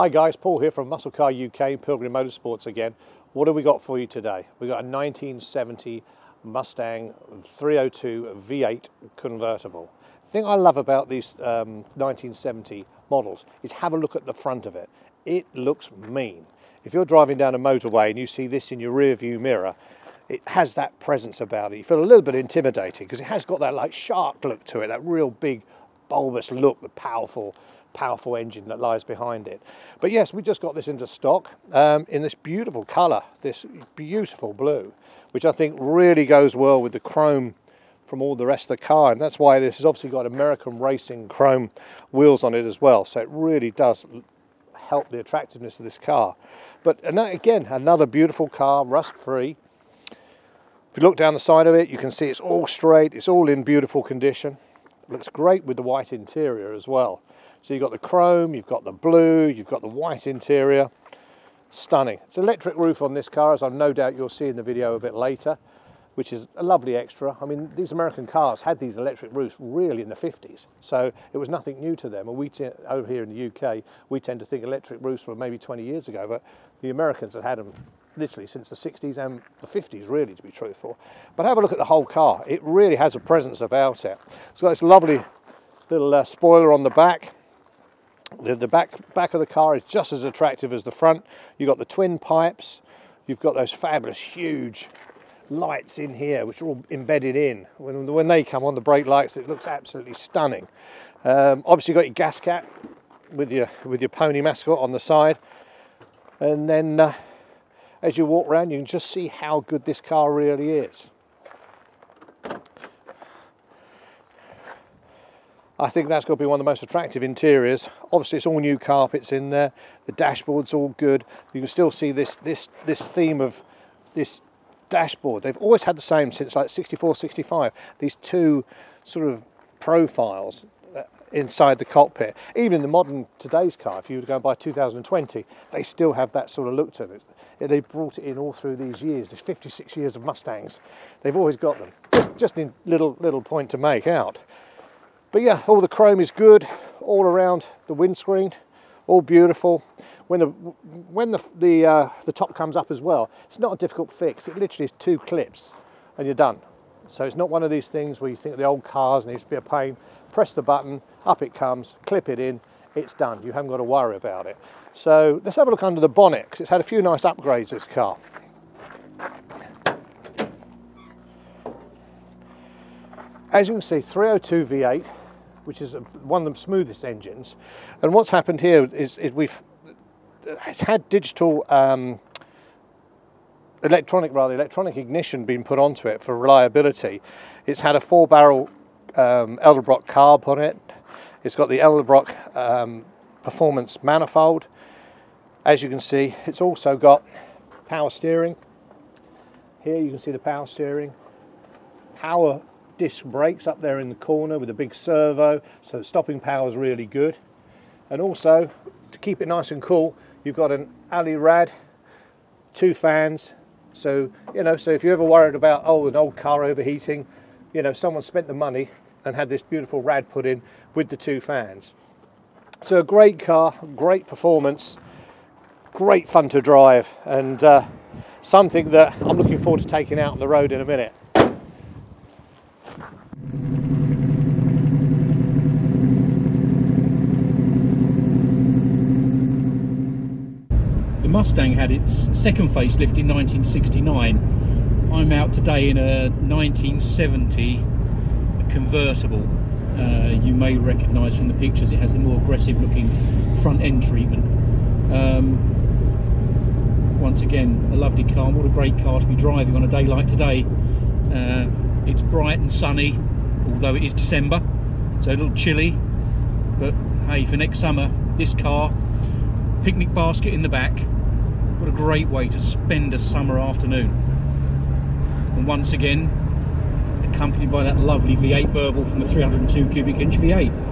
Hi guys, Paul here from Muscle Car UK, Pilgrim Motorsports again. What have we got for you today? We've got a 1970 Mustang 302 V8 convertible. The thing I love about these um, 1970 models is have a look at the front of it. It looks mean. If you're driving down a motorway and you see this in your rear view mirror, it has that presence about it. You feel a little bit intimidating because it has got that like shark look to it, that real big bulbous look, the powerful powerful engine that lies behind it. But yes, we just got this into stock um, in this beautiful colour, this beautiful blue, which I think really goes well with the chrome from all the rest of the car. And that's why this has obviously got American Racing chrome wheels on it as well. So it really does help the attractiveness of this car. But again, another beautiful car, rust free. If you look down the side of it, you can see it's all straight, it's all in beautiful condition. Looks great with the white interior as well. So you've got the chrome, you've got the blue, you've got the white interior. Stunning. It's electric roof on this car, as I've no doubt you'll see in the video a bit later, which is a lovely extra. I mean, these American cars had these electric roofs really in the 50s, so it was nothing new to them. And we, over here in the UK, we tend to think electric roofs were maybe 20 years ago, but the Americans had had them literally since the 60s and the 50s, really, to be truthful. But have a look at the whole car. It really has a presence about it. It's got this lovely little uh, spoiler on the back. The, the back, back of the car is just as attractive as the front. You've got the twin pipes. You've got those fabulous, huge lights in here, which are all embedded in. When, when they come on, the brake lights, it looks absolutely stunning. Um, obviously, you've got your gas cap with your, with your pony mascot on the side. And then uh, as you walk around, you can just see how good this car really is. I think that's got to be one of the most attractive interiors. Obviously, it's all new carpets in there. The dashboard's all good. You can still see this this this theme of this dashboard. They've always had the same since like 64, 65. These two sort of profiles inside the cockpit. Even in the modern today's car, if you were to go by 2020, they still have that sort of look to it. They brought it in all through these years. There's 56 years of Mustangs. They've always got them. Just just in little little point to make out. But yeah, all the chrome is good all around the windscreen, all beautiful. When the when the the, uh, the top comes up as well, it's not a difficult fix. It literally is two clips, and you're done. So it's not one of these things where you think the old cars needs to be a pain. Press the button, up it comes, clip it in, it's done. You haven't got to worry about it. So let's have a look under the bonnet because it's had a few nice upgrades. This car. As you can see, 302 V8 which is one of the smoothest engines. And what's happened here is, is we've it's had digital um, electronic rather electronic ignition being put onto it for reliability. It's had a four barrel um, Edelbrock carb on it. It's got the Edelbrock um, performance manifold. As you can see, it's also got power steering. Here you can see the power steering, power disc brakes up there in the corner with a big servo, so stopping power is really good. And also, to keep it nice and cool, you've got an Ali Rad, two fans. So, you know, so if you're ever worried about, oh, an old car overheating, you know, someone spent the money and had this beautiful Rad put in with the two fans. So a great car, great performance, great fun to drive, and uh, something that I'm looking forward to taking out on the road in a minute. Mustang had its second facelift in 1969. I'm out today in a 1970 convertible. Uh, you may recognise from the pictures it has the more aggressive looking front end treatment. Um, once again, a lovely car. What a great car to be driving on a day like today. Uh, it's bright and sunny, although it is December, so a little chilly. But hey, for next summer, this car, picnic basket in the back, what a great way to spend a summer afternoon. And once again, accompanied by that lovely V8 burble from the 302 cubic inch V8.